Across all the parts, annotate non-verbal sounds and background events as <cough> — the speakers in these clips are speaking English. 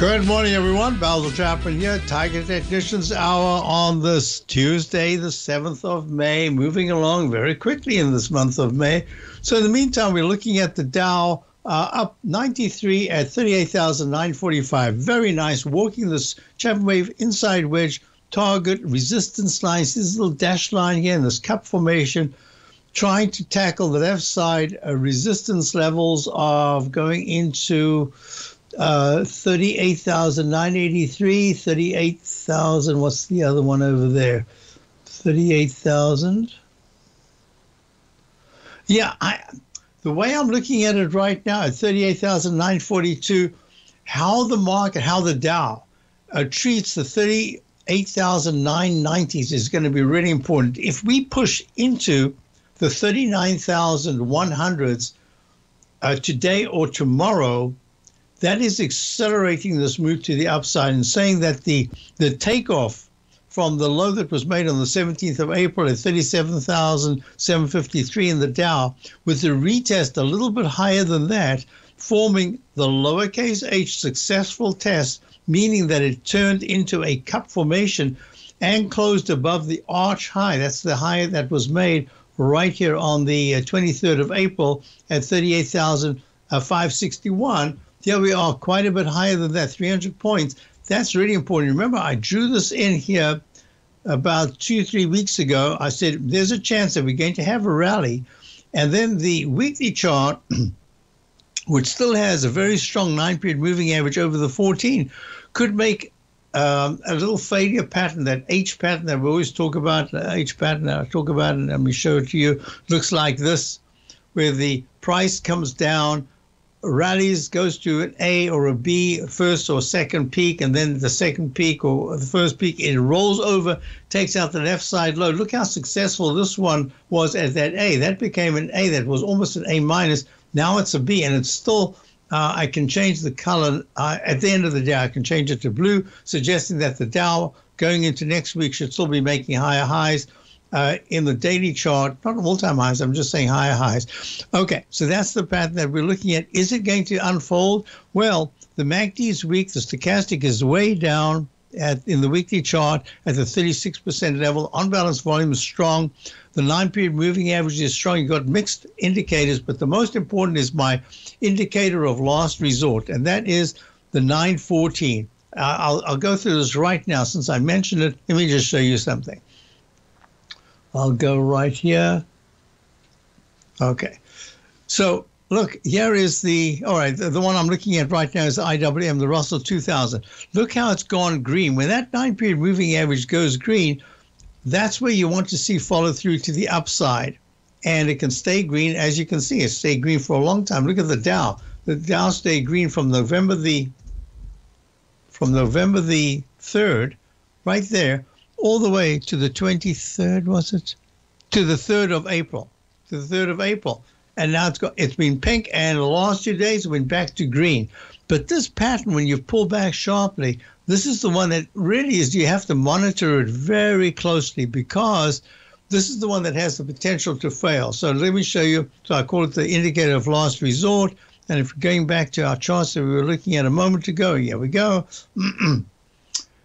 Good morning, everyone. Basil Chapman here, Tiger Technicians Hour on this Tuesday, the 7th of May, moving along very quickly in this month of May. So, in the meantime, we're looking at the Dow uh, up 93 at 38,945. Very nice, walking this Chapman wave inside wedge target resistance lines. This little dash line here in this cup formation trying to tackle the left side uh, resistance levels of going into uh, 38,983, 38,000. What's the other one over there? 38,000. Yeah, I, the way I'm looking at it right now at 38,942, how the market, how the Dow uh, treats the 38,990s is going to be really important. If we push into the 39,100s uh, today or tomorrow, that is accelerating this move to the upside and saying that the the takeoff from the low that was made on the 17th of April at 37,753 in the Dow, with the retest a little bit higher than that, forming the lowercase h successful test, meaning that it turned into a cup formation and closed above the arch high. That's the high that was made right here on the uh, 23rd of April at 38,561 uh, here we are quite a bit higher than that, 300 points. That's really important. Remember, I drew this in here about two, three weeks ago. I said there's a chance that we're going to have a rally. And then the weekly chart, <clears throat> which still has a very strong nine period moving average over the 14, could make um, a little failure pattern, that H pattern that we always talk about, the H pattern that I talk about, and let me show it to you, looks like this, where the price comes down rallies goes to an A or a B, first or second peak, and then the second peak or the first peak, it rolls over, takes out the left side load. Look how successful this one was at that A. That became an A that was almost an A minus. Now it's a B, and it's still. Uh, I can change the color uh, at the end of the day. I can change it to blue, suggesting that the Dow going into next week should still be making higher highs uh, in the daily chart, not all-time highs. I'm just saying higher highs. Okay, so that's the pattern that we're looking at. Is it going to unfold? Well, the MACD is weak. The stochastic is way down at in the weekly chart at the 36% level. On balance volume is strong. The nine-period moving average is strong. You've got mixed indicators, but the most important is my indicator of last resort, and that is the 914. I'll, I'll go through this right now since I mentioned it. Let me just show you something. I'll go right here. Okay. So look, here is the, all right, the, the, one I'm looking at right now is IWM, the Russell 2000. Look how it's gone green. When that nine period moving average goes green, that's where you want to see follow through to the upside. And it can stay green, as you can see, it stayed green for a long time. Look at the Dow. The Dow stayed green from November the from November the 3rd, right there, all the way to the 23rd, was it? To the 3rd of April. To the 3rd of April. And now it's got it's been pink and the last two days went back to green. But this pattern, when you pull back sharply, this is the one that really is you have to monitor it very closely because this is the one that has the potential to fail. So let me show you. So I call it the indicator of last resort. And if we're going back to our charts that we were looking at a moment ago, here we go. <clears throat>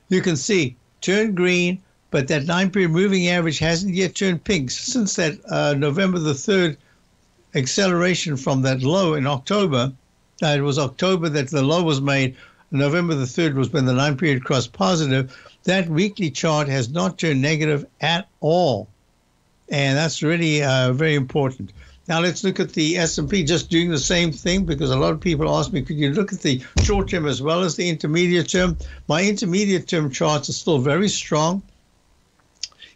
you can see turn green, but that nine period moving average hasn't yet turned pink since that uh, November the 3rd acceleration from that low in October. Uh, it was October that the low was made. November the 3rd was when the nine period crossed positive. That weekly chart has not turned negative at all. And that's really uh, very important. Now let's look at the S&P just doing the same thing because a lot of people ask me, could you look at the short term as well as the intermediate term? My intermediate term charts are still very strong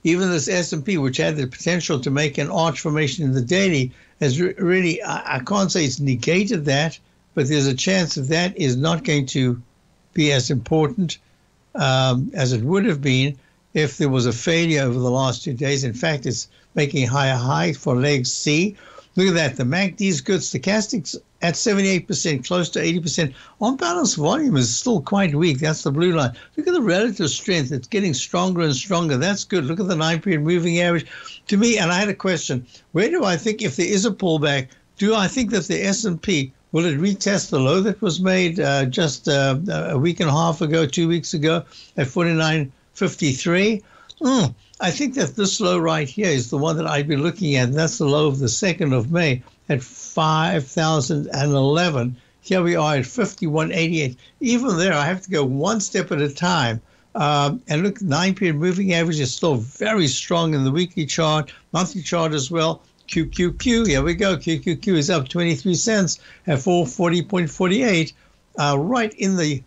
even this S&P, which had the potential to make an arch formation in the daily, has re- really, I, I, can't say it's negated that, but there's a chance that that is not going to be as important um, as it would have been if there was a failure over the last two days. In fact, it's making higher high for leg C. Look at that. The MACD's good. Stochastics at 78%, close to 80%. On balance volume is still quite weak. That's the blue line. Look at the relative strength. It's getting stronger and stronger. That's good. Look at the nine period moving average. To me, and I had a question, where do I think if there is a pullback, do I think that the S&P will it retest the low that was made uh, just uh, a week and a half ago, two weeks ago at 49.53? Mm, I think that this low right here is the one that I'd be looking at, and that's the low of the 2nd of May at 5,011. Here we are at 5188. Even there, I have to go one step at a time. Um, and look, nine period moving average is still very strong in the weekly chart, monthly chart as well. QQQ, here we go. QQQ is up 23 cents at 440.48, uh, right in the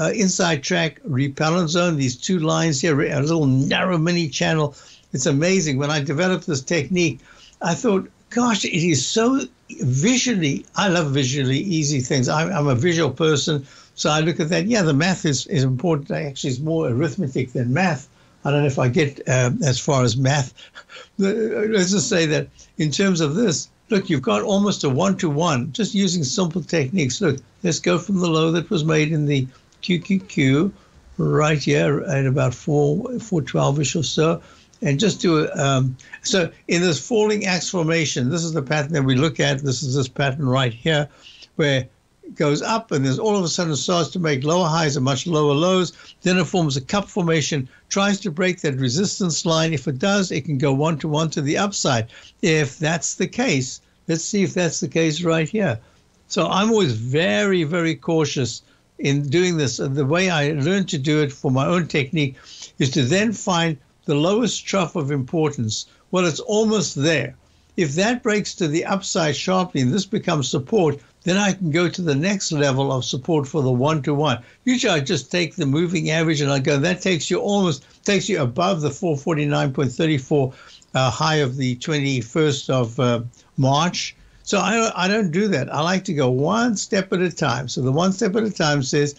uh, inside track repellent zone. These two lines here, a little narrow mini channel. It's amazing. When I developed this technique, I thought, gosh, it is so visually. I love visually easy things. I'm, I'm a visual person, so I look at that. Yeah, the math is, is important. Actually, it's more arithmetic than math. I don't know if I get uh, as far as math. <laughs> Let's just say that in terms of this, look, you've got almost a one to one just using simple techniques. Look, let's go from the low that was made in the QQQ right here at about 4 412ish or so and just do. Um, so in this falling axe formation, this is the pattern that we look at. This is this pattern right here, where it goes up and then all of a sudden it starts to make lower highs and much lower lows. Then it forms a cup formation, tries to break that resistance line. If it does, it can go one to one to the upside. If that's the case, let's see if that's the case right here. So I'm always very, very cautious in doing this. And the way I learned to do it for my own technique is to then find the lowest trough of importance. Well, it's almost there. If that breaks to the upside sharply and this becomes support, then I can go to the next level of support for the one to one. Usually I just take the moving average and I go, that takes you almost, takes you above the 449.34 uh, high of the 21st of uh, March. So I, I don't do that. I like to go one step at a time. So the one step at a time says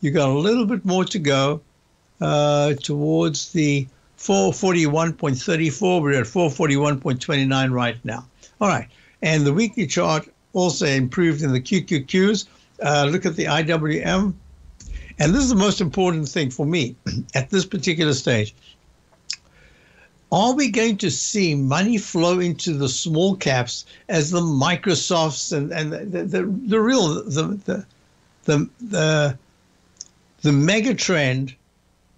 you've got a little bit more to go uh, towards the 441.34. We're at 441.29 right now. All right. And the weekly chart also improved in the QQQs. Uh, look at the IWM. And this is the most important thing for me <clears throat> at this particular stage. Are we going to see money flow into the small caps as the Microsofts and, and the, the, the real, the, the, the, the, the mega trend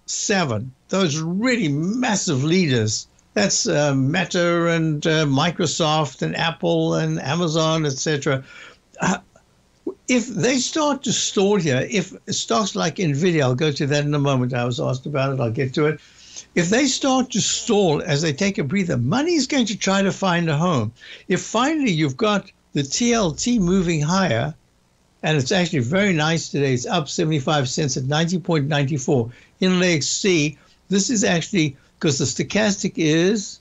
seven, those really massive leaders that's uh, Meta and uh, Microsoft and Apple and Amazon, etc. Uh, if they start to stall here, if stocks like Nvidia, I'll go to that in a moment. I was asked about it. I'll get to it. If they start to stall as they take a breather, money is going to try to find a home. If finally you've got the TLT moving higher, and it's actually very nice today. It's up 75 cents at 90.94 in leg C. This is actually because the stochastic is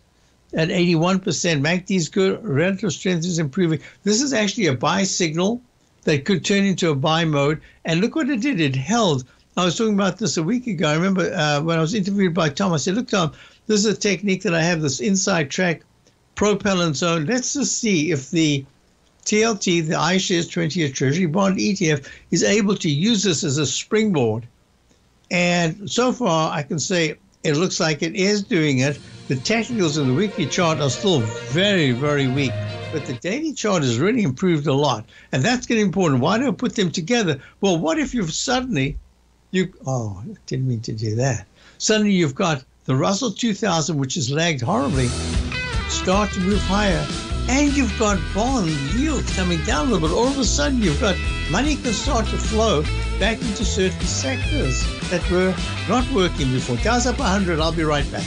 at 81%. MACD is good. Relative strength is improving. This is actually a buy signal that could turn into a buy mode. And look what it did. It held. I was talking about this a week ago. I remember uh, when I was interviewed by Tom, I said, look, Tom, this is a technique that I have, this inside track repellent zone. Let's just see if the TLT, the iShares 20 year Treasury bond ETF, is able to use this as a springboard. And so far, I can say it looks like it is doing it. The technicals in the weekly chart are still very, very weak, but the daily chart has really improved a lot. And that's getting important. Why do I put them together? Well, what if you've suddenly, you, oh, I didn't mean to do that. Suddenly you've got the Russell 2000, which has lagged horribly, start to move higher and you've got bond yields coming down a little bit. All of a sudden, you've got money can start to flow back into certain sectors that were not working before. Dow's up 100. I'll be right back.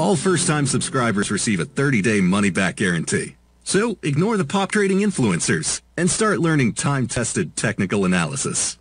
All first-time subscribers receive a 30-day money-back guarantee. So ignore the pop trading influencers and start learning time-tested technical analysis.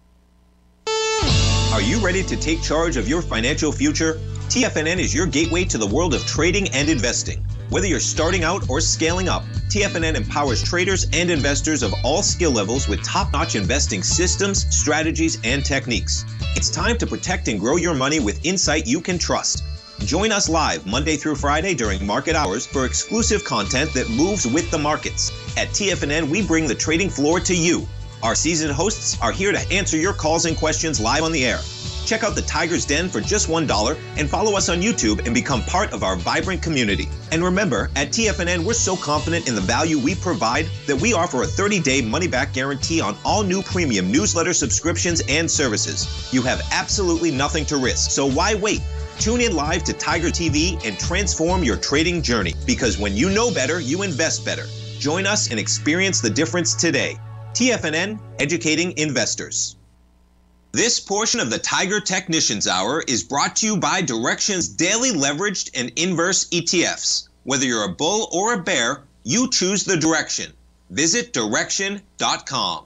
Are you ready to take charge of your financial future? TFNN is your gateway to the world of trading and investing. Whether you're starting out or scaling up, TFNN empowers traders and investors of all skill levels with top notch investing systems, strategies, and techniques. It's time to protect and grow your money with insight you can trust. Join us live Monday through Friday during market hours for exclusive content that moves with the markets. At TFNN, we bring the trading floor to you. Our seasoned hosts are here to answer your calls and questions live on the air. Check out the Tiger's Den for just $1 and follow us on YouTube and become part of our vibrant community. And remember, at TFNN, we're so confident in the value we provide that we offer a 30 day money back guarantee on all new premium newsletter subscriptions and services. You have absolutely nothing to risk, so why wait? Tune in live to Tiger TV and transform your trading journey because when you know better, you invest better. Join us and experience the difference today. TFNN, educating investors. This portion of the Tiger Technicians Hour is brought to you by Direxion's daily leveraged and inverse ETFs. Whether you're a bull or a bear, you choose the direction. Visit direxion.com.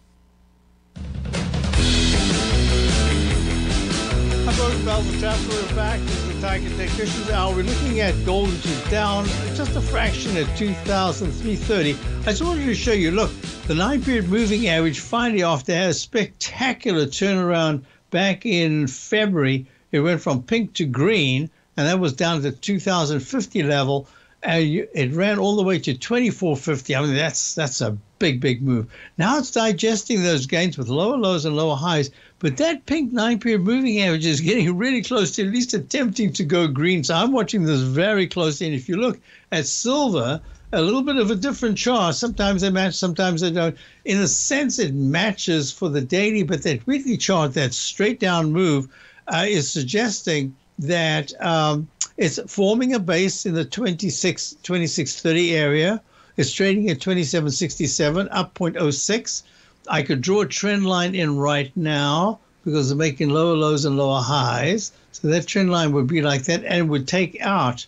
Chapman. We're back. This is the Tiger Technicians Hour. We're looking at gold, which is down just a fraction at 2,330. I just wanted to show you, look, the nine-period moving average finally, after a spectacular turnaround back in February, it went from pink to green, and that was down to 2,050 level. And it ran all the way to 2450. I mean, that's that's a big, big move. Now it's digesting those gains with lower lows and lower highs. But that pink nine period moving average is getting really close to at least attempting to go green. So I'm watching this very closely. And if you look at silver, a little bit of a different chart. Sometimes they match, sometimes they don't. In a sense, it matches for the daily, but that weekly chart, that straight down move, uh, is suggesting that um, it's forming a base in the 26, 2630 area. It's trading at 2767, up 0.06. I could draw a trend line in right now because they're making lower lows and lower highs. So that trend line would be like that and would take out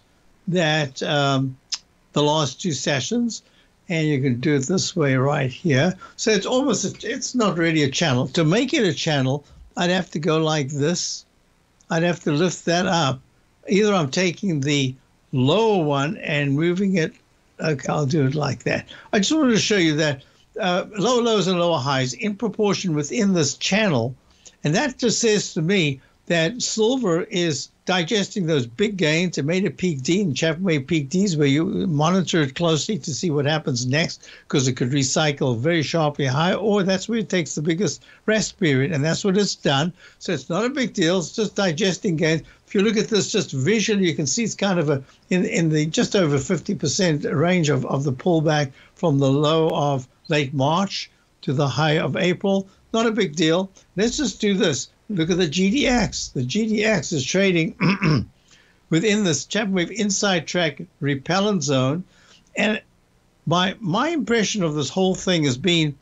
that um, the last two sessions. And you can do it this way right here. So it's almost, a, it's not really a channel. To make it a channel, I'd have to go like this. I'd have to lift that up. Either I'm taking the lower one and moving it. Okay, I'll do it like that. I just wanted to show you that uh, lower lows and lower highs in proportion within this channel. And that just says to me that silver is digesting those big gains. It made a peak D and Chapman peak Ds where you monitor it closely to see what happens next because it could recycle very sharply high, or that's where it takes the biggest rest period. And that's what it's done. So it's not a big deal. It's just digesting gains. If you look at this just visually, you can see it's kind of a in, in the just over 50% range of, of the pullback from the low of late March to the high of April. Not a big deal. Let's just do this. Look at the GDX. The GDX is trading <clears throat> within this Chapman Wave inside track repellent zone. And my my impression of this whole thing has been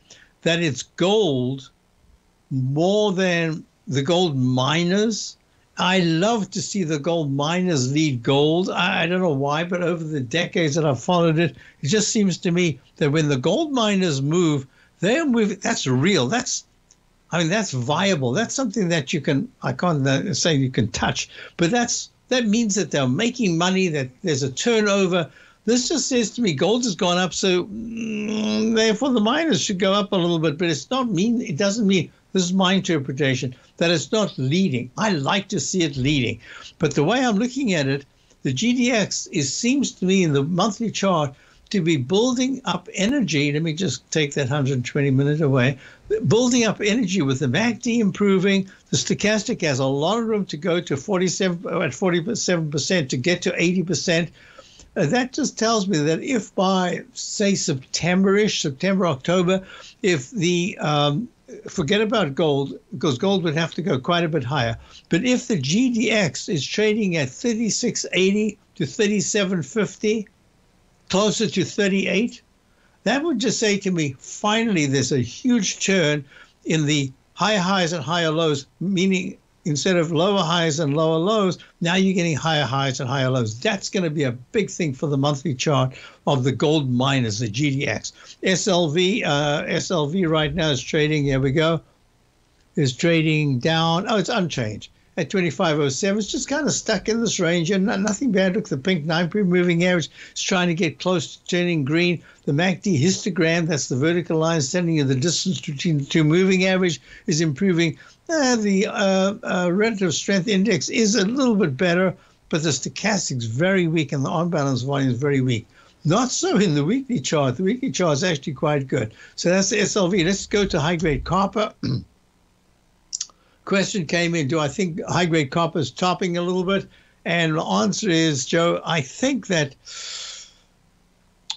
that it's gold more than the gold miners. I love to see the gold miners lead gold. I, I, don't know why, but over the decades that I've followed it, it just seems to me that when the gold miners move, they're moving. That's real. That's I mean, that's viable. That's something that you can, I can't uh, say you can touch, but that's that means that they're making money, that there's a turnover. This just says to me gold has gone up, so mm, therefore the miners should go up a little bit, but it's not mean, it doesn't mean, this is my interpretation, that it's not leading. I like to see it leading. But the way I'm looking at it, the GDX is seems to me in the monthly chart to be building up energy. Let me just take that 120 minute away. Building up energy with the MACD improving. The stochastic has a lot of room to go to 47 at 47% to get to 80%. Uh, that just tells me that if by say September-ish, September, October, if the um, forget about gold because gold would have to go quite a bit higher. But if the GDX is trading at 3680 to 3750, closer to 38, that would just say to me, finally, there's a huge turn in the high highs and higher lows, meaning instead of lower highs and lower lows, now you're getting higher highs and higher lows. That's going to be a big thing for the monthly chart of the gold miners, the GDX. SLV, uh, SLV right now is trading, here we go, is trading down. Oh, it's unchanged at 2507. It's just kind of stuck in this range and nothing bad. Look, the pink nine period moving average is trying to get close to turning green. The MACD histogram, that's the vertical line telling you the distance between the two moving average, is improving. Uh, the uh, uh, relative strength index is a little bit better, but the stochastic is very weak and the on balance volume is very weak. Not so in the weekly chart. The weekly chart is actually quite good. So that's the SLV. Let's go to high grade copper. <clears throat> question came in do I think high grade copper is topping a little bit? And the answer is, Joe, I think that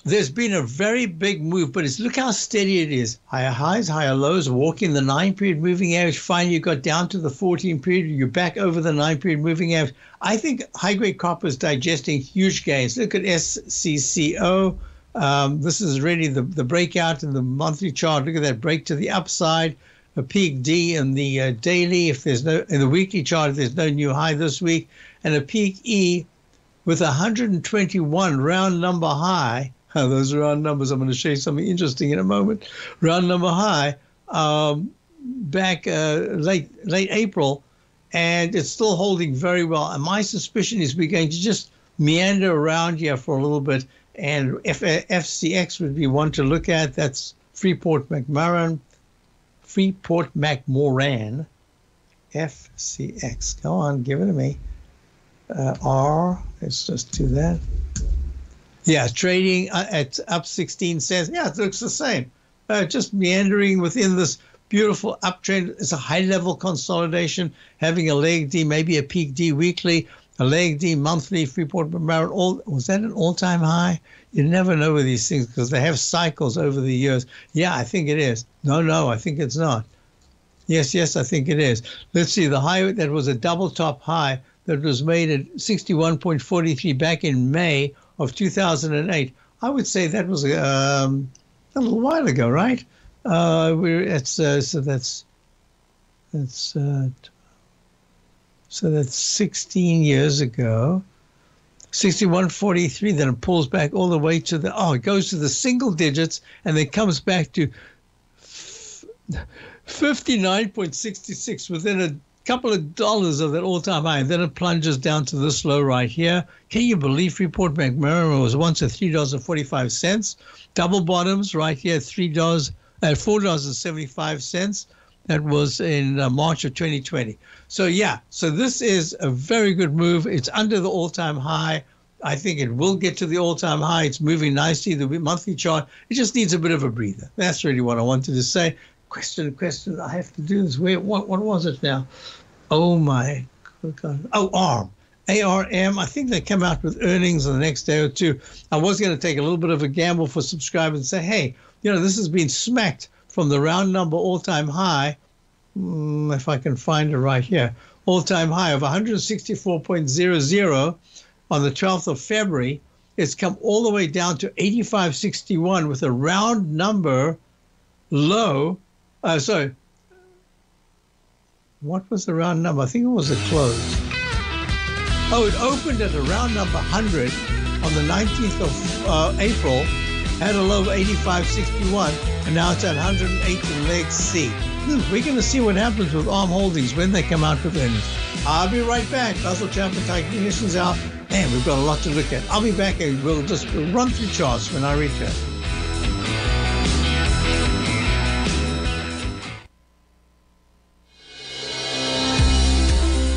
there's been a very big move, but it's look how steady it is. Higher highs, higher lows, walking the nine period moving average. Finally, you got down to the 14 period, you're back over the nine period moving average. I think high grade copper is digesting huge gains. Look at SCCO. Um, this is really the, the breakout in the monthly chart. Look at that break to the upside a peak D in the uh, daily if there's no in the weekly chart if there's no new high this week, and a peak E with 121 round number high. <laughs> those are round numbers. I'm going to show you something interesting in a moment. Round number high um, back uh, late late April, and it's still holding very well. And my suspicion is we're going to just meander around here for a little bit. And F- FCX would be one to look at. That's Freeport McMoran. Freeport McMoran, FCX. Go on, give it to me. Uh, R, let's just do that. Yeah, trading uh, at up 16 cents. Yeah, it looks the same. Uh, just meandering within this beautiful uptrend. It's a high level consolidation, having a leg D, maybe a peak D weekly, a leg D monthly, Freeport McMoran. All was that an all time high? you never know with these things because they have cycles over the years. Yeah, I think it is. No, no, I think it's not. Yes, yes, I think it is. Let's see, the high that was a double top high that was made at 61.43 back in May of 2008. I would say that was um, a little while ago, right? Uh, we're it's uh, so that's that's uh, so that's 16 years ago. 6143, then it pulls back all the way to the, oh, it goes to the single digits and then comes back to 59.66 within a couple of dollars of that all-time high, and then it plunges down to this low right here. Can you believe Freeport McMoran was once at three dollars and forty-five cents? Double bottoms right here, three dollars at four dollars and seventy-five cents. That was in uh, March of 2020. So yeah, so this is a very good move. It's under the all-time high. I think it will get to the all-time high. It's moving nicely. The monthly chart. It just needs a bit of a breather. That's really what I wanted to say question, question. I have to do this. Wait, what, what was it now? Oh my God. Oh, ARM. ARM, I think they come out with earnings in the next day or two. I was going to take a little bit of a gamble for subscribers and say, hey, you know, this has been smacked from the round number all time high. Mm, if I can find it right here, all time high of 164.00 on the 12th of February. It's come all the way down to 85.61 with a round number low uh, so, what was the round number? I think it was a close. Oh, it opened at a round number 100 on the 19th of uh, April, had a low of 85.61, and now it's at 108 in leg C. Hmm, we're going to see what happens with ARM Holdings when they come out with earnings. I'll be right back. Basil Chapman, Technicians out. Man, we've got a lot to look at. I'll be back and we'll just run through charts when I return.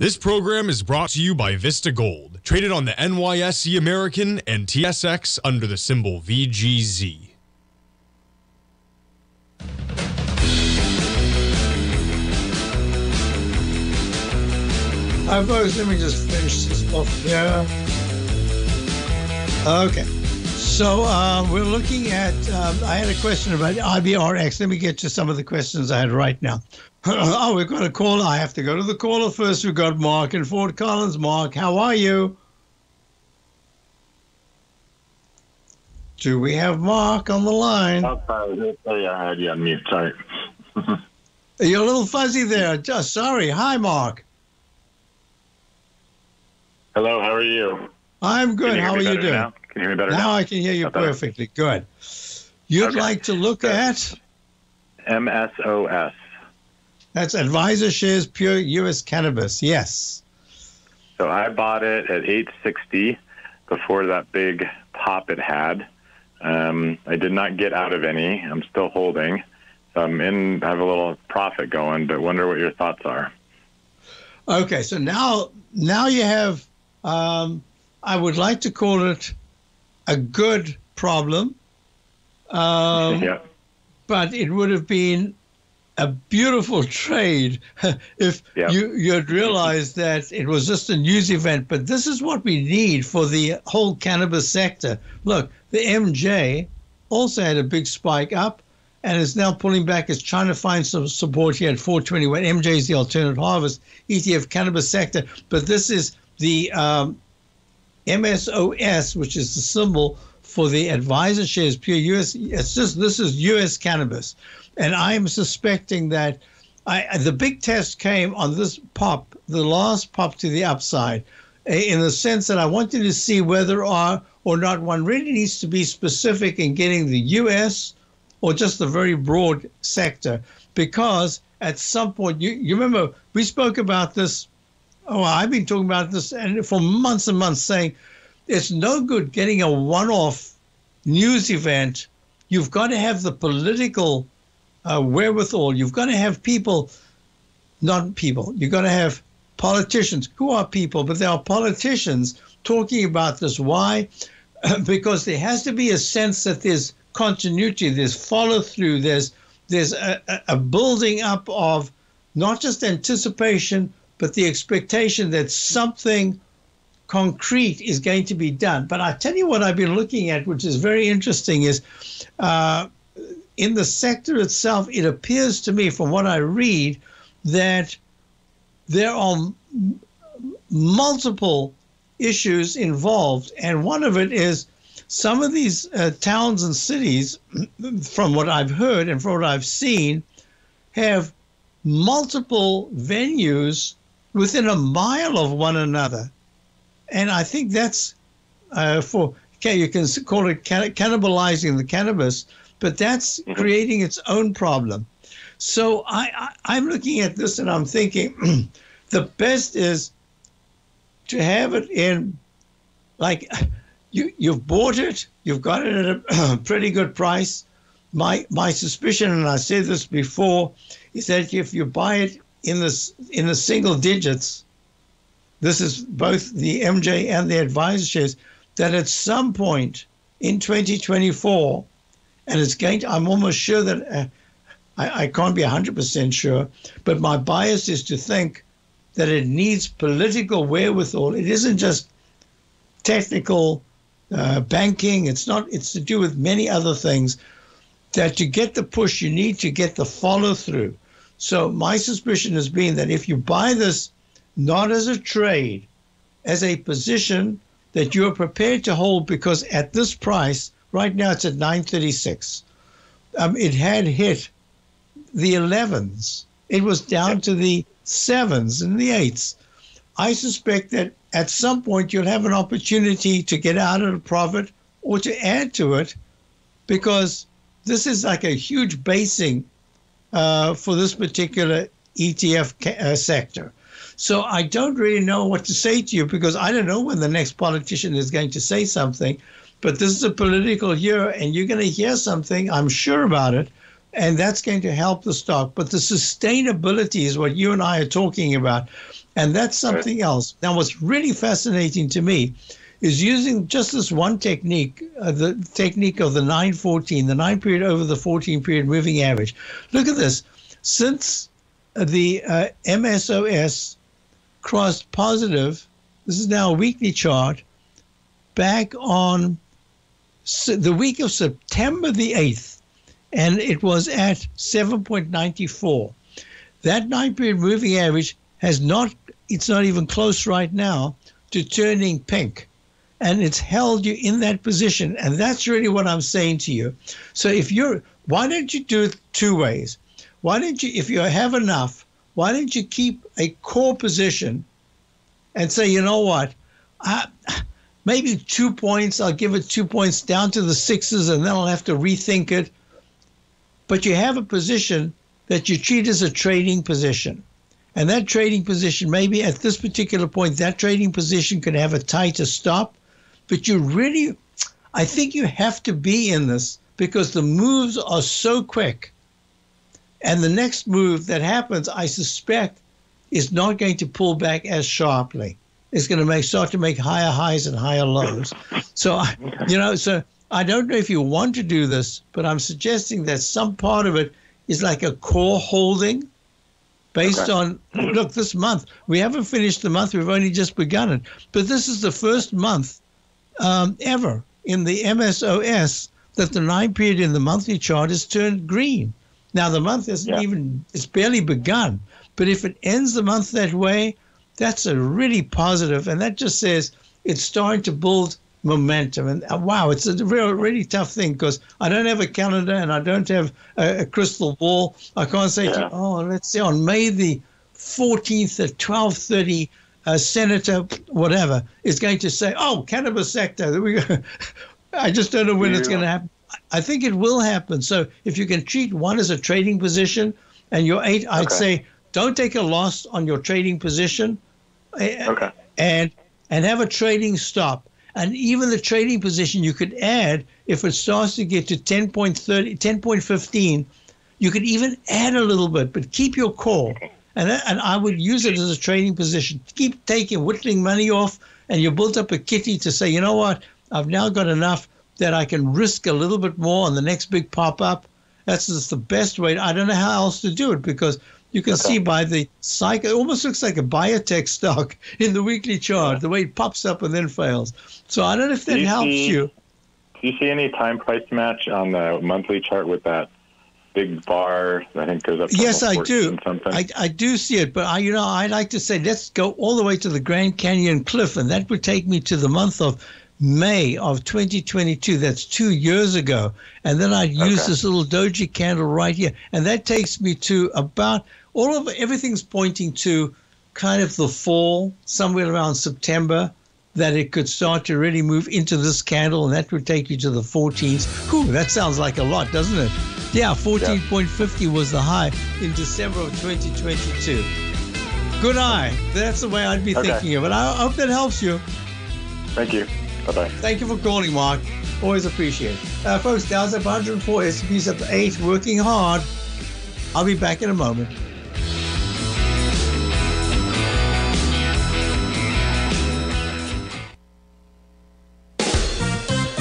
This program is brought to you by Vista Gold, traded on the NYSE American and TSX under the symbol VGZ. I suppose let me just finish this off here. Okay. So uh, we're looking at. Um, I had a question about IBRX. Let me get to some of the questions I had right now. <laughs> oh, we've got a caller. I have to go to the caller first. We've got Mark in Fort Collins. Mark, how are you? Do we have Mark on the line? Oh, sorry. I had you on mute. Sorry. <laughs> You're a little fuzzy there. Just sorry. Hi, Mark. Hello. How are you? I'm good. How are you doing? Now? Can you hear me better now? now? I can hear you Not better. perfectly. Good. You'd Okay. like to look at MSOS. That's Advisor Shares Pure U.S. Cannabis. Yes. So I bought it at 860 before that big pop it had. Um, I did not get out of any. I'm still holding. So I'm in. I have a little profit going, but wonder what your thoughts are. Okay, so now now you have um, I would like to call it a good problem. Um, <laughs> yeah. but it would have been a beautiful trade <laughs> if Yeah. you you'd realized that it was just a news event. But this is what we need for the whole cannabis sector. Look, the MJ also had a big spike up and is now pulling back. It's trying to find some support here at 421. MJ is the alternate harvest ETF cannabis sector, but this is the um, MSOS, which is the symbol for the advisor shares pure US. It's just this is US cannabis, and I am suspecting that I, the big test came on this pop, the last pop to the upside, in the sense that I wanted to see whether or, or not one really needs to be specific in getting the US or just the very broad sector, because at some point you, you remember we spoke about this oh, I've been talking about this and for months and months saying it's no good getting a one off news event. You've got to have the political uh, wherewithal. You've got to have people, not people, you've got to have politicians who are people, but they are politicians talking about this. Why? <clears throat> because there has to be a sense that there's continuity, there's follow through, there's there's a, a- building up of not just anticipation, but the expectation that something concrete is going to be done. But I tell you what I've been looking at, which is very interesting, is uh, in the sector itself, it appears to me, from what I read, that there are m- multiple issues involved, and one of it is some of these uh, towns and cities, <clears throat> from what I've heard and from what I've seen, have multiple venues within a mile of one another. And I think that's uh, for, okay, you can call it cannibalizing the cannabis, but that's mm-hmm. creating its own problem. So I, I, I'm looking at this and I'm thinking <clears throat> the best is to have it in, like, <sighs> you, you've bought it, you've got it at a <clears throat> pretty good price. My, my suspicion, and I said this before, is that if you buy it in this in the single digits, this is both the MJ and the advisor shares, that at some point in 2024, and it's going to, I'm almost sure that uh, I, I can't be 100% sure, but my bias is to think that it needs political wherewithal. It isn't just technical uh, banking. It's not. It's to do with many other things. That to get the push, you need to get the follow through. So my suspicion has been that if you buy this not as a trade, as a position that you're prepared to hold, because at this price right now it's at 936. Um, it had hit the 11s. It was down to the sevens and the eights. I suspect that at some point you'll have an opportunity to get out of the profit or to add to it because this is like a huge basing uh, for this particular ETF ca- uh, sector. So I don't really know what to say to you because I don't know when the next politician is going to say something. But this is a political year, and you're going to hear something, I'm sure about it, and that's going to help the stock. But the sustainability is what you and I are talking about, and that's something else. Now, what's really fascinating to me is using just this one technique, uh, the technique of the 914, the nine period over the 14 period moving average. Look at this. Since the uh, MSOS crossed positive, this is now a weekly chart, back on the week of September the 8th, and it was at 7.94. that nine period moving average has not, it's not even close right now to turning pink. And it's held you in that position. And that's really what I'm saying to you. So if you're, why don't you do it two ways? Why don't you, if you have enough, why don't you keep a core position and say, you know what, I, maybe two points, I'll give it two points down to the sixes, and then I'll have to rethink it. But you have a position that you treat as a trading position. And that trading position, maybe at this particular point, that trading position could have a tighter stop. But you really, I think you have to be in this because the moves are so quick. And the next move that happens, I suspect, is not going to pull back as sharply. It's going to make start to make higher highs and higher lows. So, you know, so I don't know if you want to do this, but I'm suggesting that some part of it is like a core holding based okay. on look this month we haven't finished the month we've only just begun it but this is the first month um, ever in the msos that the nine period in the monthly chart has turned green now the month hasn't yeah. even it's barely begun but if it ends the month that way that's a really positive and that just says it's starting to build momentum. And uh, wow, it's a real, really tough thing because I don't have a calendar and I don't have a, a crystal ball. I can't say, yeah. oh, let's see, on May the 14th at 12:30, uh, Senator whatever is going to say, oh, cannabis sector. There we go. <laughs> I just don't know when yeah. it's going to happen. I think it will happen. So if you can treat one as a trading position, and your eight, I'd say don't take a loss on your trading position, okay. and and have a trading stop and even the trading position you could add if it starts to get to 10.30, 10.15, you could even add a little bit, but keep your call. And, and I would use it as a trading position. Keep taking, whittling money off, and you build up a kitty to say, you know what, I've now got enough that I can risk a little bit more on the next big pop up. That's just the best way. I don't know how else to do it because you can okay. see by the cycle, it almost looks like a biotech stock <laughs> in the weekly chart, yeah. the way it pops up and then fails. So I don't know if that you helps see, you. Do you see any time price match on the monthly chart with that big bar? I think goes up. yes, I do. I, I do see it, but I, you know, I like to say let's go all the way to the Grand Canyon cliff, and that would take me to the month of May of 2022. That's two years ago. And then I'd use okay. this little doji candle right here. And that takes me to about all of everything's pointing to kind of the fall, somewhere around September, that it could start to really move into this candle, and that would take you to the 14s. Whew, that sounds like a lot, doesn't it? Yeah, 14.50 yeah. was the high in December of 2022. Good eye. That's the way I'd be okay. thinking of it. I hope that helps you. Thank you. Bye bye. Thank you for calling, Mark. Always appreciate it. Uh, folks, Dow's up 104, S&P's up 8, working hard. I'll be back in a moment.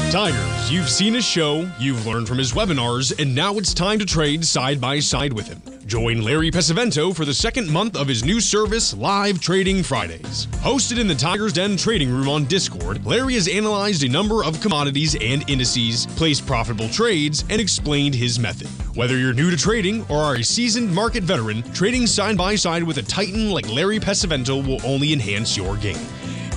Tigers, you've seen his show, you've learned from his webinars, and now it's time to trade side by side with him. Join Larry Pesavento for the second month of his new service, Live Trading Fridays. Hosted in the Tigers Den trading room on Discord, Larry has analyzed a number of commodities and indices, placed profitable trades, and explained his method. Whether you're new to trading or are a seasoned market veteran, trading side by side with a titan like Larry Pesavento will only enhance your game.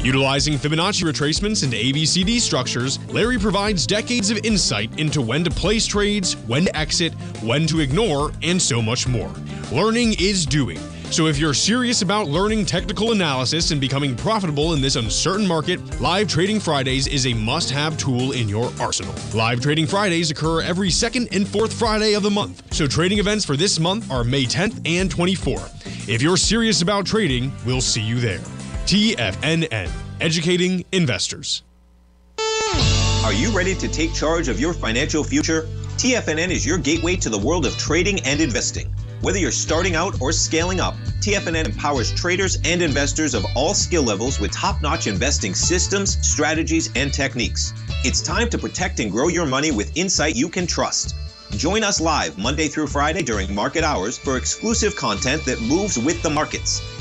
Utilizing Fibonacci retracements and ABCD structures, Larry provides decades of insight into when to place trades, when to exit, when to ignore, and so much more. Learning is doing. So if you're serious about learning technical analysis and becoming profitable in this uncertain market, Live Trading Fridays is a must have tool in your arsenal. Live Trading Fridays occur every second and fourth Friday of the month, so trading events for this month are May 10th and 24th. If you're serious about trading, we'll see you there. TFNN, educating investors. Are you ready to take charge of your financial future? TFNN is your gateway to the world of trading and investing. Whether you're starting out or scaling up, TFNN empowers traders and investors of all skill levels with top notch investing systems, strategies, and techniques. It's time to protect and grow your money with insight you can trust. Join us live Monday through Friday during market hours for exclusive content that moves with the markets.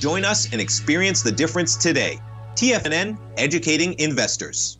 Join us and experience the difference today. TFNN, educating investors.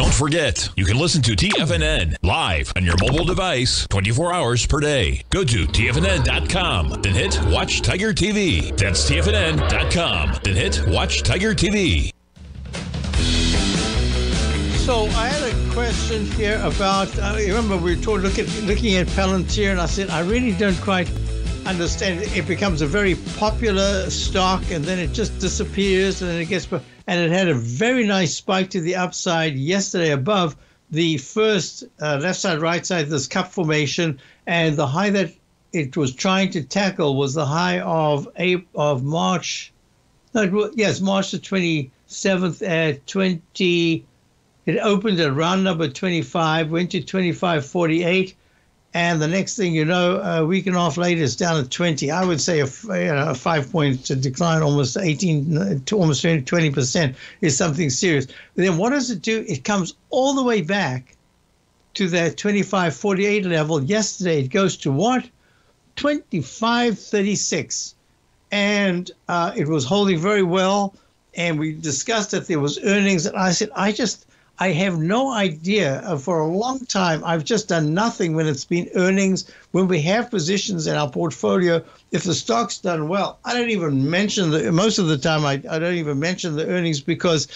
Don't forget, you can listen to TFNN live on your mobile device 24 hours per day. Go to TFNN.com, then hit Watch Tiger TV. That's TFNN.com, then hit Watch Tiger TV. So I had a question here about. Uh, remember, we were told, look at, looking at Palantir, and I said I really don't quite understand. It becomes a very popular stock, and then it just disappears, and it gets and it had a very nice spike to the upside yesterday above the first uh, left side, right side, this cup formation, and the high that it was trying to tackle was the high of April, of March. Yes, March the 27th at 20. It opened at round number 25, went to 25.48, and the next thing you know, a week and a half later, it's down at 20. I would say a, you know, a five point decline, almost 18 to almost 20 percent, is something serious. But then what does it do? It comes all the way back to that 25.48 level. Yesterday, it goes to what? 25.36, and uh, it was holding very well. And we discussed that there was earnings, and I said, I just I have no idea. Uh, for a long time, I've just done nothing when it's been earnings. When we have positions in our portfolio, if the stock's done well, I don't even mention the. Most of the time, I, I don't even mention the earnings because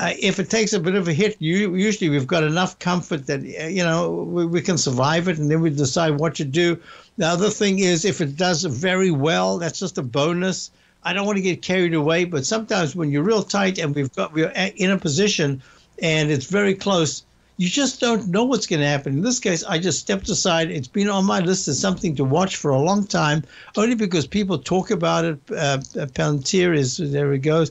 uh, if it takes a bit of a hit, you, usually we've got enough comfort that uh, you know we, we can survive it, and then we decide what to do. The other thing is if it does very well, that's just a bonus. I don't want to get carried away, but sometimes when you're real tight and we've got we're in a position and it's very close. You just don't know what's going to happen. In this case, I just stepped aside. It's been on my list as something to watch for a long time, only because people talk about it. Uh, Palantir is there. It goes.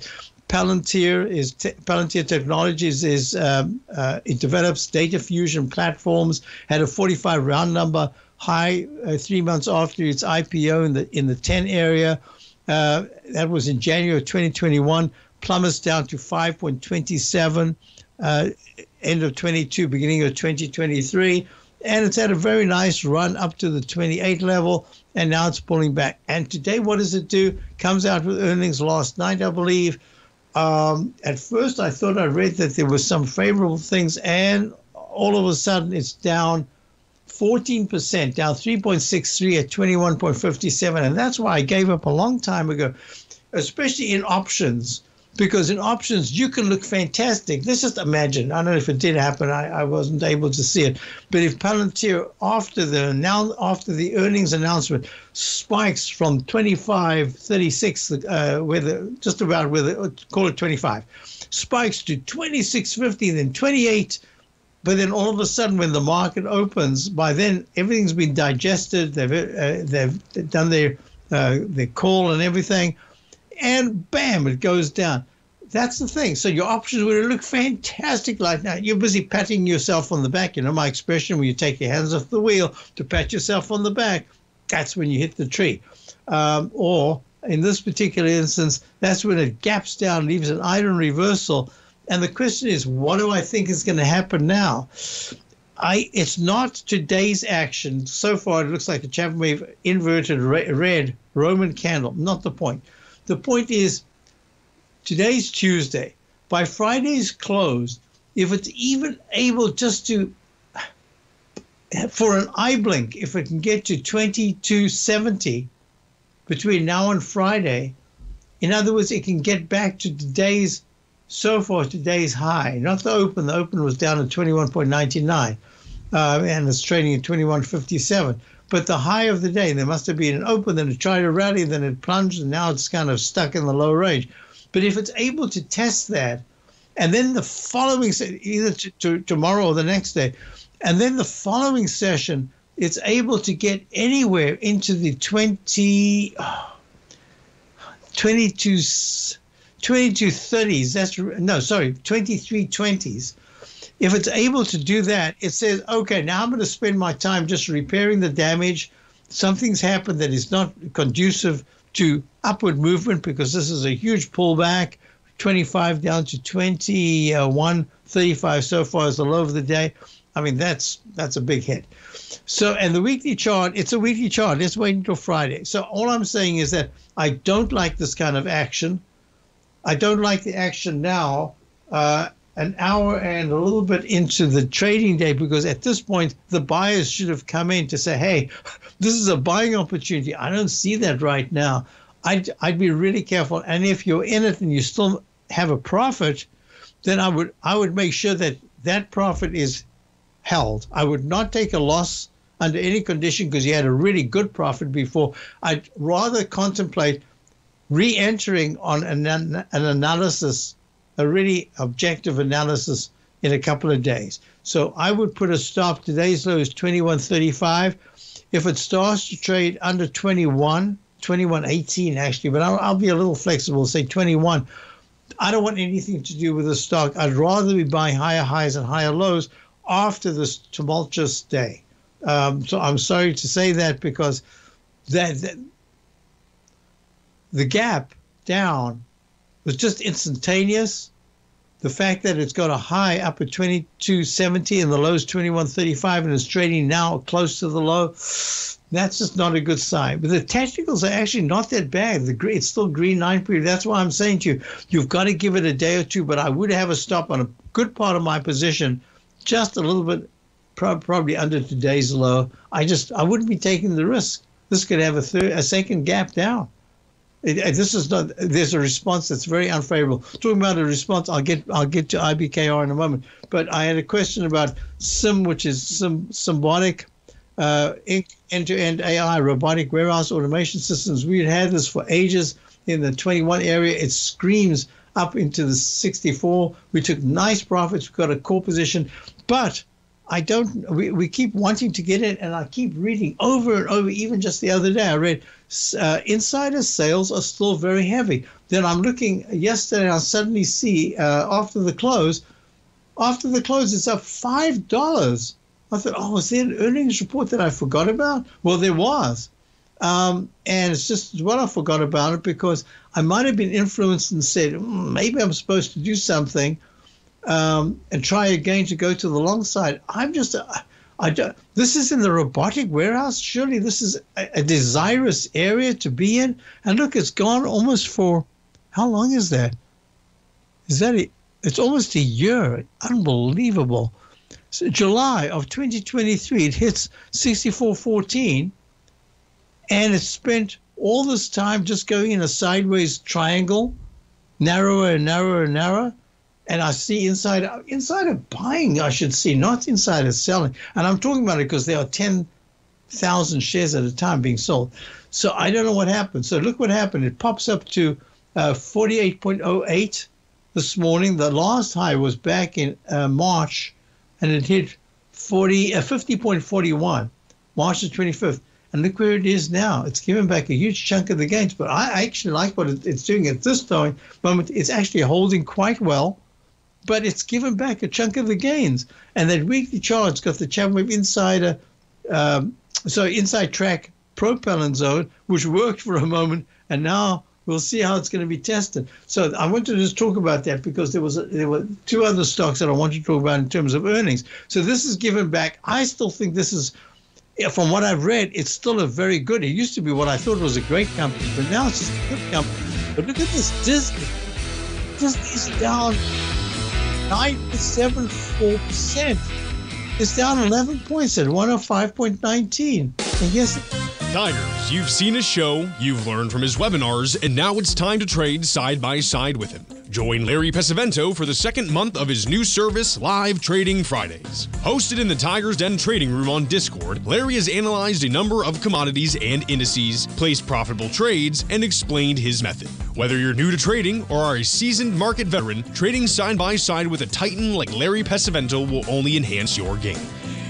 Palantir is te- Palantir Technologies is um, uh, it develops data fusion platforms. Had a 45 round number high uh, three months after its IPO in the in the 10 area. Uh, that was in January of 2021. Plummets down to 5.27 uh, end of 22, beginning of 2023. And it's had a very nice run up to the 28 level, and now it's pulling back. And today, what does it do? Comes out with earnings last night, I believe. Um, at first, I thought I read that there were some favorable things, and all of a sudden, it's down 14%, down 3.63 at 21.57. And that's why I gave up a long time ago, especially in options because in options you can look fantastic. Let's just imagine. I don't know if it did happen. I, I wasn't able to see it. But if Palantir after the now after the earnings announcement spikes from 25, 36, uh, whether just about whether call it 25, spikes to 26.50, then 28. But then all of a sudden, when the market opens, by then everything's been digested. They've uh, they've done their uh, their call and everything and bam, it goes down. That's the thing. So your options would look fantastic like now. You're busy patting yourself on the back. You know my expression when you take your hands off the wheel to pat yourself on the back. That's when you hit the tree. Um, or in this particular instance, that's when it gaps down, leaves an island reversal. And the question is, what do I think is going to happen now? I it's not today's action. So far, it looks like a Chapman wave inverted red Roman candle. Not the point. The point is, today's Tuesday. By Friday's close, if it's even able just to for an eye blink, if it can get to 2270 between now and Friday, in other words, it can get back to today's so far today's high, not the open. The open was down at 21.99, uh, and it's trading at 21.57. But the high of the day, there must have been an open, then it tried to rally, then it plunged, and now it's kind of stuck in the low range. But if it's able to test that, and then the following, either to, to tomorrow or the next day, and then the following session, it's able to get anywhere into the 20, oh, <sighs> 22 2230s. That's no, sorry, 2320s. If it's able to do that, it says, okay, now I'm going to spend my time just repairing the damage. Something's happened that is not conducive to upward movement because this is a huge pullback. 25 down to 21, 35 so far as the low of the day. I mean, that's that's a big hit. So, and the weekly chart, it's a weekly chart. Let's wait until Friday. So, all I'm saying is that I don't like this kind of action. I don't like the action now, uh, an hour and a little bit into the trading day, because at this point, the buyers should have come in to say, hey, <laughs> this is a buying opportunity. I don't see that right now. I'd, I'd be really careful. And if you're in it and you still have a profit, then I would I would make sure that that profit is held. I would not take a loss under any condition because you had a really good profit before. I'd rather contemplate re-entering on an, an analysis, a really objective analysis in a couple of days. So I would put a stop. Today's low is 21.35. If it starts to trade under 21, 21.18 actually, but I'll, I'll be a little flexible, say 21. I don't want anything to do with the stock. I'd rather be buying higher highs and higher lows after this tumultuous day. Um, so I'm sorry to say that because that, that the gap down was just instantaneous. The fact that it's got a high up at 2270 and the low is 2135 and it's trading now close to the low, that's just not a good sign. But the technicals are actually not that bad. The green, it's still green nine period. That's why I'm saying to you, you've got to give it a day or two. But I would have a stop on a good part of my position, just a little bit, probably under today's low. I just I wouldn't be taking the risk. This could have a third, a second gap down. It, this is not. There's a response that's very unfavorable. Talking about a response, I'll get I'll get to IBKR in a moment. But I had a question about SYM, which is some Symbotic uh, end-to-end AI robotic warehouse automation systems. We had had this for ages in the 21 area. It screams up into the 64. We took nice profits. We got a core position, but I don't. We, we keep wanting to get it, and I keep reading over and over. Even just the other day, I read uh, insider sales are still very heavy. Then I'm looking yesterday, I suddenly see uh, after the close, after the close, it's up five dollars. I thought, oh, was there an earnings report that I forgot about? Well, there was. Um, and it's just well, I forgot about it because I might have been influenced and said mm, maybe I'm supposed to do something um, and try again to go to the long side. I'm just, I don't, this is in the robotic warehouse. Surely this is a, a desirous area to be in. And look, it's gone almost for, how long is that? Is that it? It's almost a year. Unbelievable. So July of 2023, it hits 6414 and it's spent all this time just going in a sideways triangle, narrower and narrower and narrower and I see inside inside of buying, I should see, not inside of selling. And I'm talking about it because there are ten thousand shares at a time being sold. So I don't know what happened. So look what happened. It pops up to uh, 48.08 this morning. The last high was back in uh, March, and it hit 40 uh, 50.41, March the 25th. And look where it is now. It's given back a huge chunk of the gains. But I actually like what it's doing at this moment. It's actually holding quite well but it's given back a chunk of the gains. And that weekly chart's got the Chapman Insider, um, so Inside Track repellent zone, which worked for a moment, and now We'll see how it's going to be tested. So I want to just talk about that because there was a, there were two other stocks that I want to talk about in terms of earnings. So this is given back. I still think this is, from what I've read, it's still a very good. It used to be what I thought was a great company, but now it's just a good company. But look at this Disney. Disney's down 9.74%. It's down 11 points at 105.19. And yes, Tigers, you've seen his show, you've learned from his webinars, and now it's time to trade side by side with him. Join Larry Pesavento for the second month of his new service, Live Trading Fridays. Hosted in the Tigers Den trading room on Discord, Larry has analyzed a number of commodities and indices, placed profitable trades, and explained his method. Whether you're new to trading or are a seasoned market veteran, trading side by side with a titan like Larry Pesavento will only enhance your game.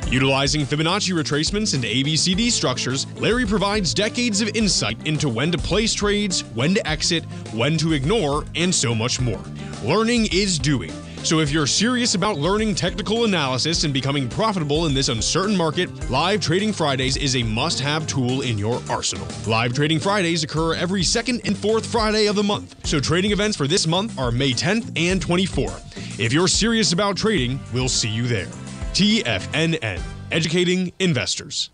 Utilizing Fibonacci retracements and ABCD structures, Larry provides decades of insight into when to place trades, when to exit, when to ignore, and so much more. Learning is doing. So if you're serious about learning technical analysis and becoming profitable in this uncertain market, Live Trading Fridays is a must have tool in your arsenal. Live Trading Fridays occur every second and fourth Friday of the month, so trading events for this month are May 10th and 24th. If you're serious about trading, we'll see you there. TFNN, educating investors.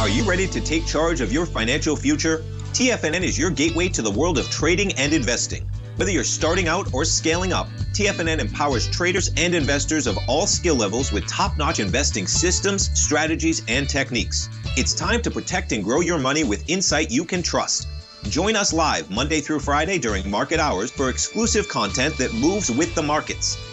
Are you ready to take charge of your financial future? TFNN is your gateway to the world of trading and investing. Whether you're starting out or scaling up, TFNN empowers traders and investors of all skill levels with top notch investing systems, strategies, and techniques. It's time to protect and grow your money with insight you can trust. Join us live Monday through Friday during market hours for exclusive content that moves with the markets.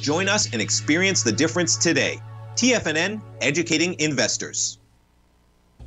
Join us and experience the difference today. TFNN, educating investors.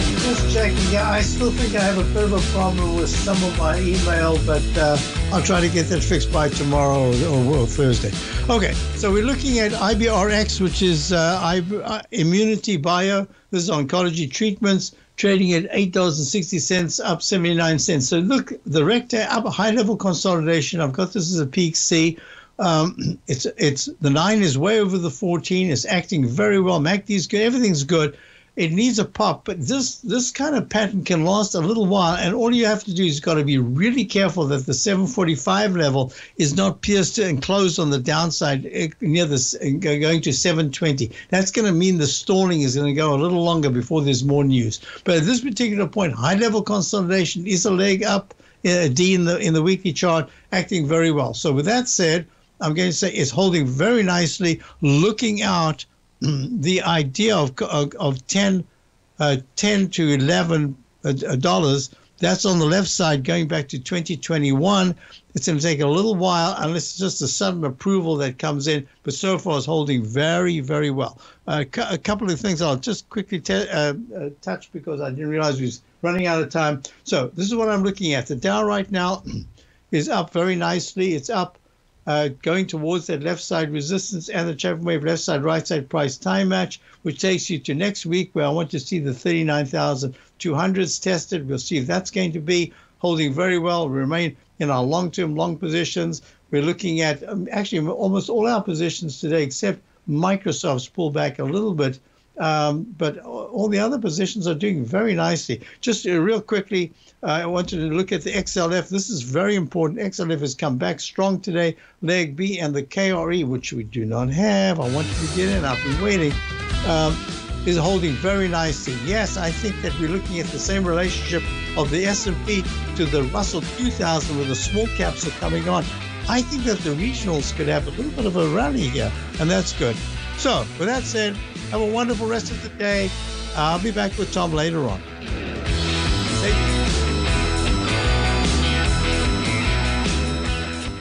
Just checking. I still think I have a bit of a problem with some of my email, but uh, I'll try to get that fixed by tomorrow or, or, or, Thursday. Okay, so we're looking at IBRX, which is uh, I, uh, ImmunityBio. This is oncology treatments, trading at $8.60, up 79 cents. So look, the rector up a high level consolidation. I've got this as a peak C. Um, it's it's the nine is way over the 14. It's acting very well. MACD's good. Everything's good it needs a pop, but this this kind of pattern can last a little while, and all you have to do is got to be really careful that the 745 level is not pierced and closed on the downside eh, near this going to 720. That's going to mean the stalling is going to go a little longer before there's more news. But at this particular point, high level consolidation is a leg up. A D in the in the weekly chart, acting very well. So with that said, I'm going to say it's holding very nicely, looking out the idea of, of, of 10, uh, 10 to 11 uh, uh, dollars, That's on the left side going back to 2021. It's going to take a little while unless it's just a sudden approval that comes in, but so far it's holding very, very well. Uh, a couple of things I'll just quickly uh, uh, touch because I didn't realize we was running out of time. So this is what I'm looking at. The Dow right now <clears throat> is up very nicely. It's up uh, going towards that left side resistance and the Chapman wave left side, right side price time match, which takes you to next week where I want to see the 39,200s tested. We'll see if that's going to be holding very well, remain in our long term long positions. We're looking at um, actually almost all our positions today, except Microsoft's pulled back a little bit. Um, but all the other positions are doing very nicely. Just uh, real quickly, I wanted to look at the XLF. This is very important. XLF has come back strong today. Leg B and the KRE, which we do not have. I wanted to get in. I've been waiting. Um, is holding very nicely. Yes, I think that we're looking at the same relationship of the S&P to the Russell 2000, where the small caps are coming on. I think that the regionals could have a little bit of a rally here, and that's good. So, with that said, have a wonderful rest of the day. I'll be back with Tom later on.